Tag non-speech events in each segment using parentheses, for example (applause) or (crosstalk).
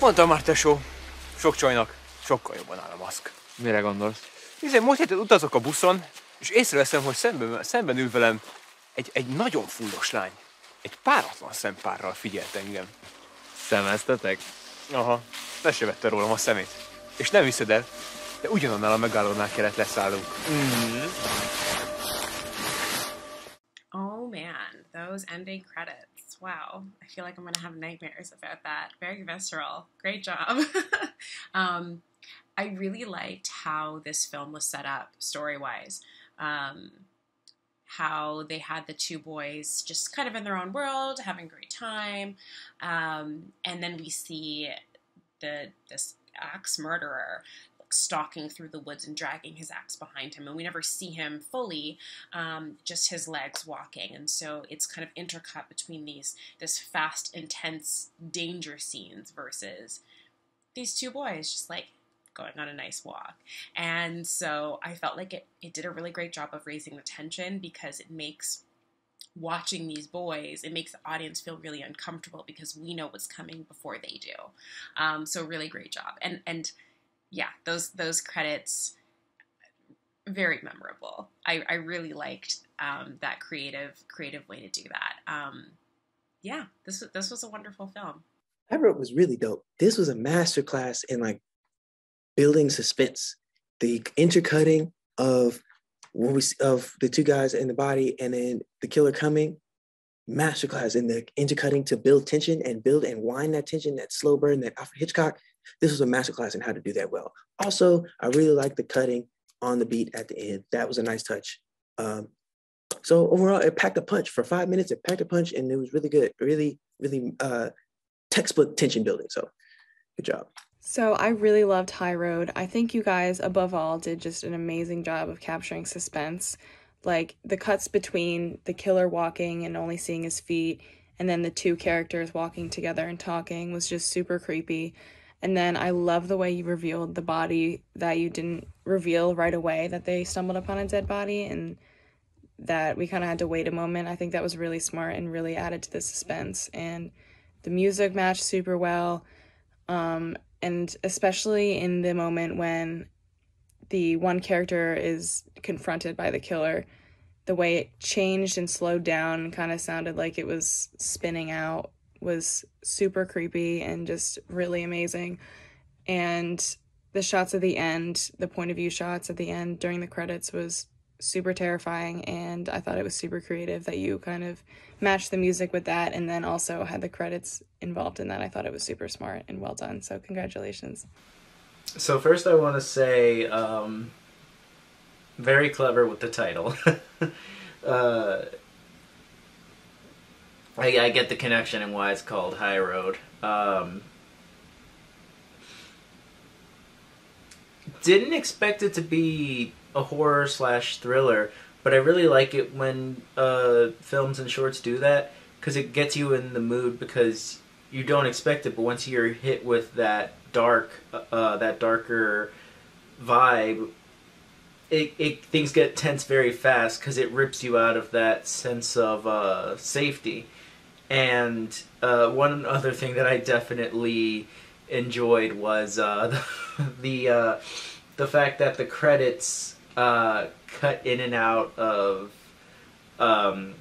Mondtam már, tesó, sok csajnak sokkal jobban áll a maszk. Mire gondolsz? Hiszen most héten utazok a buszon, és észreveszem, hogy szemben, szemben ül velem egy, egy nagyon fullos lány. Egy páratlan szempárral figyelt engem. Szemeztetek? Aha, le se vette rólam a szemét. És nem hiszed el, de ugyanannál a megállónál kellett leszállunk. Mm-hmm. Man, those ending credits. Wow. I feel like I'm going to have nightmares about that. Very visceral. Great job. (laughs) um, I really liked how this film was set up story wise. Um, how they had the two boys just kind of in their own world, having a great time. Um, and then we see the this axe murderer stalking through the woods and dragging his axe behind him. And we never see him fully, um, just his legs walking. And so it's kind of intercut between these this fast, intense danger scenes versus these two boys just like going on a nice walk. And so I felt like it, it did a really great job of raising the tension because it makes watching these boys, it makes the audience feel really uncomfortable because we know what's coming before they do. Um, so really great job. And and yeah, those those credits very memorable. I, I really liked um, that creative creative way to do that. Um, yeah, this this was a wonderful film. High Road was really dope. This was a masterclass in like building suspense, the intercutting of what we of the two guys in the body and then the killer coming. Masterclass in the intercutting to build tension and build and wind that tension, that slow burn, that Alfred Hitchcock this was a masterclass in how to do that well. Also, I really like the cutting on the beat at the end. That was a nice touch. Um, so overall, it packed a punch for five minutes. It packed a punch, and it was really good. Really, really uh, textbook tension building. So, good job. So I really loved High Road. I think you guys, above all, did just an amazing job of capturing suspense. Like the cuts between the killer walking and only seeing his feet, and then the two characters walking together and talking was just super creepy. And then I love the way you revealed the body that you didn't reveal right away that they stumbled upon a dead body and that we kind of had to wait a moment. I think that was really smart and really added to the suspense. And the music matched super well. Um, and especially in the moment when the one character is confronted by the killer, the way it changed and slowed down kind of sounded like it was spinning out was super creepy and just really amazing. And the shots at the end, the point of view shots at the end during the credits was super terrifying and I thought it was super creative that you kind of matched the music with that and then also had the credits involved in that. I thought it was super smart and well done. So congratulations. So first I want to say um, very clever with the title. (laughs) uh, I, I get the connection and why it's called High Road. Um, didn't expect it to be a horror slash thriller, but I really like it when uh, films and shorts do that because it gets you in the mood because you don't expect it, but once you're hit with that dark, uh, that darker vibe, it, it things get tense very fast because it rips you out of that sense of uh, safety. And uh, one other thing that I definitely enjoyed was uh, (laughs) the the, uh, the fact that the credits uh, cut in and out of um,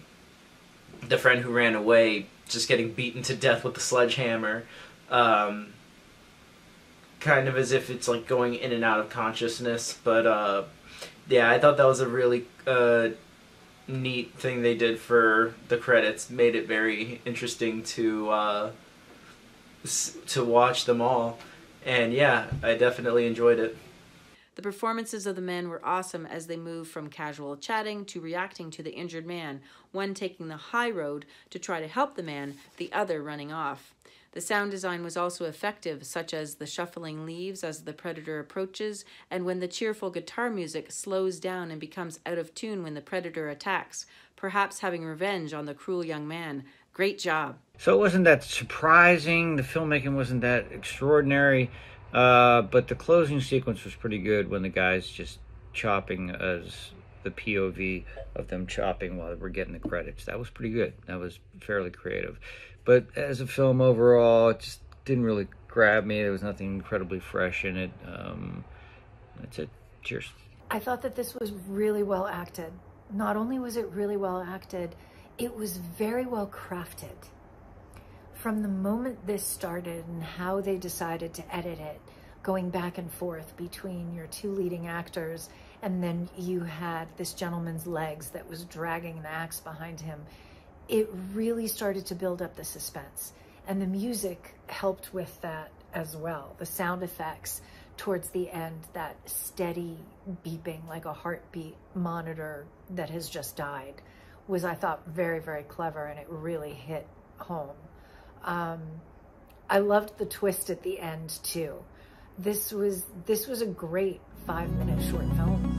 the friend who ran away just getting beaten to death with the sledgehammer. Um, kind of as if it's like going in and out of consciousness, but uh, yeah, I thought that was a really uh, neat thing they did for the credits made it very interesting to uh, to watch them all. And yeah i definitely enjoyed it the performances of the men were awesome as they moved from casual chatting to reacting to the injured man one taking the high road to try to help the man the other running off the sound design was also effective, such as the shuffling leaves as the predator approaches, and when the cheerful guitar music slows down and becomes out of tune when the predator attacks, perhaps having revenge on the cruel young man. Great job. So it wasn't that surprising. The filmmaking wasn't that extraordinary, uh, but the closing sequence was pretty good when the guys just chopping as the POV of them chopping while we're getting the credits. That was pretty good. That was fairly creative. But as a film overall, it just didn't really grab me. There was nothing incredibly fresh in it. Um, that's it. Cheers. I thought that this was really well acted. Not only was it really well acted, it was very well crafted. From the moment this started and how they decided to edit it, going back and forth between your two leading actors, and then you had this gentleman's legs that was dragging an axe behind him, it really started to build up the suspense. And the music helped with that as well. The sound effects towards the end, that steady beeping like a heartbeat monitor that has just died, was, I thought, very, very clever and it really hit home. Um, I loved the twist at the end too. This was this was a great five minute short film